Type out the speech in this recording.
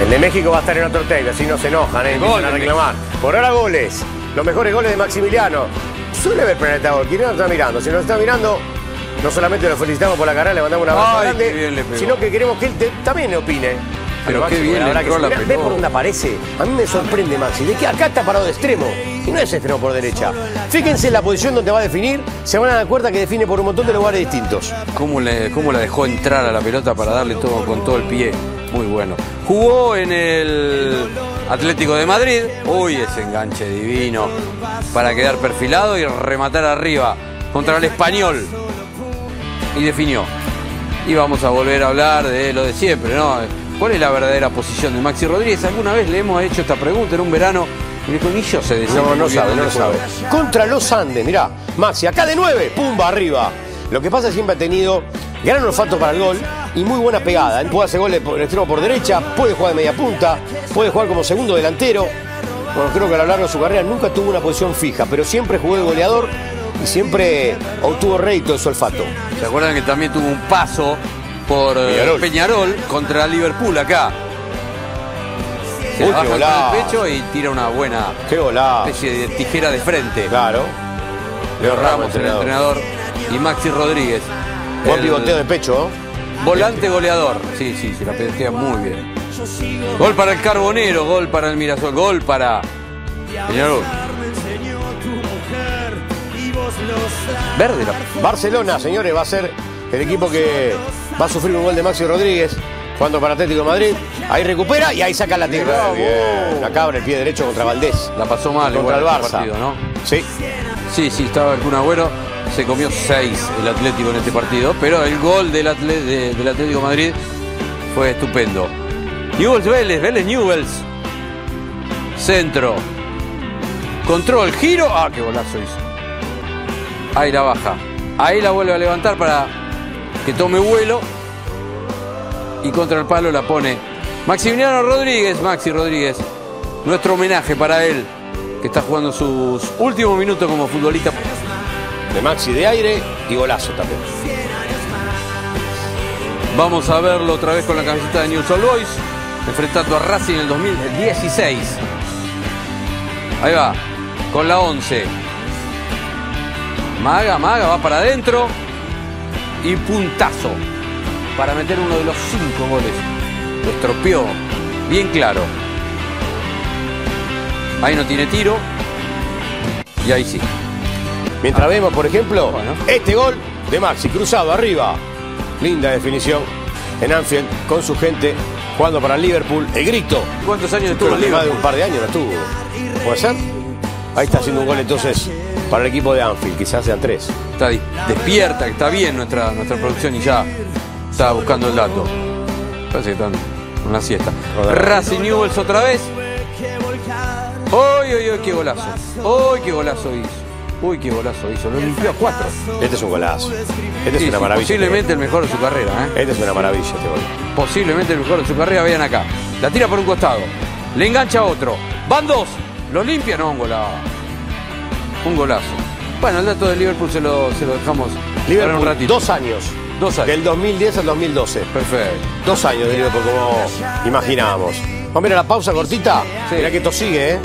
El de México va a estar en otro tape, así no se enojan, ¿eh? Empiezan a reclamar. Por ahora goles. Los mejores goles de Maximiliano. Suele ver Planeta Gol. ¿Quién nos está mirando? Si nos está mirando, no solamente lo felicitamos por la carrera, le mandamos un abrazo grande, sino que queremos que él te- también opine. Pero Maxi, qué bien la verdad que la Mirá, ¿Ves pelota. por dónde aparece? A mí me sorprende Maxi, de que acá está parado de extremo. No es extremo por derecha. Fíjense en la posición donde va a definir, se van a dar cuenta que define por un montón de lugares distintos. ¿Cómo, le, ¿Cómo la dejó entrar a la pelota para darle todo con todo el pie? Muy bueno. Jugó en el Atlético de Madrid. Uy, ese enganche divino. Para quedar perfilado y rematar arriba contra el español. Y definió. Y vamos a volver a hablar de lo de siempre, ¿no? ¿Cuál es la verdadera posición de Maxi Rodríguez? Alguna vez le hemos hecho esta pregunta en un verano. Ni yo se decía. No, no sabe, no sabe. Contra los Andes, mirá, Maxi, acá de 9, pumba, arriba. Lo que pasa es que siempre ha tenido gran olfato para el gol y muy buena pegada. Puede hacer goles por extremo por derecha, puede jugar de media punta, puede jugar como segundo delantero. Bueno, creo que a lo largo de su carrera nunca tuvo una posición fija, pero siempre jugó de goleador y siempre obtuvo rédito de su olfato. ¿Se acuerdan que también tuvo un paso por eh, Peñarol. Peñarol, contra Liverpool acá? Se Uy, la baja con el pecho y tira una buena ¡Qué especie de tijera de frente. Claro. Leo Ramos, el entrenador, y Maxi Rodríguez. Buen el pivoteo de pecho, ¿no? Volante goleador. Sí, sí, se la pegotea muy bien. Gol para el Carbonero, gol para el Mirasol, gol para Peñarol. Verde la Barcelona, señores, va a ser el equipo que va a sufrir un gol de Maxi Rodríguez jugando para Atlético de Madrid. Ahí recupera y ahí saca la tierra. Bien. Acá el pie derecho contra Valdés. La pasó mal Contra igual el Barça. partido, ¿no? Sí. Sí, sí, estaba el Kun Agüero. Se comió seis el Atlético en este partido, pero el gol del, Atle- de- del Atlético de Madrid fue estupendo. Newells Vélez, Vélez Newells. Centro. Control, giro. Ah, qué golazo hizo. Ahí la baja. Ahí la vuelve a levantar para que tome vuelo. Y contra el palo la pone Maximiliano Rodríguez, Maxi Rodríguez. Nuestro homenaje para él, que está jugando sus últimos minutos como futbolista. De Maxi de aire y golazo también. Vamos a verlo otra vez con la camiseta de News All Boys, enfrentando a Racing en el 2016. Ahí va, con la 11. Maga, Maga, va para adentro. Y puntazo para meter uno de los cinco goles. Lo estropeó, bien claro. Ahí no tiene tiro. Y ahí sí. Mientras vemos, por ejemplo, Bueno. este gol de Maxi, cruzado arriba. Linda definición en Anfield con su gente jugando para el Liverpool. El grito. ¿Cuántos años estuvo Tuvo en más de Liverpool? un par de años, no estuvo. ¿Puede ser? Ahí está haciendo un gol entonces para el equipo de Anfield. Quizás sean tres. Está despierta, está bien nuestra, nuestra producción y ya está buscando el dato. Parece que están en la siesta. Racing Newells otra vez. ¡Uy, uy, uy! ¡Qué golazo! ¡Uy, qué golazo hizo! ¡Uy, qué golazo hizo! Lo limpió a cuatro. Este es un golazo. Este es una sí, maravilla. posiblemente el mejor de su carrera, ¿eh? Este es una maravilla este gol. Posiblemente el mejor de su carrera. Vean acá. La tira por un costado. Le engancha a otro. Van dos. Lo limpia. No, un golazo. Un golazo. Bueno, el dato de Liverpool se lo, se lo dejamos Liverpool, un ratito. dos años. Dos años. Del 2010 al 2012. Perfecto. Dos años de Liverpool, como imaginábamos. Vamos a ver la pausa cortita. Sí. Mirá que esto sigue, ¿eh?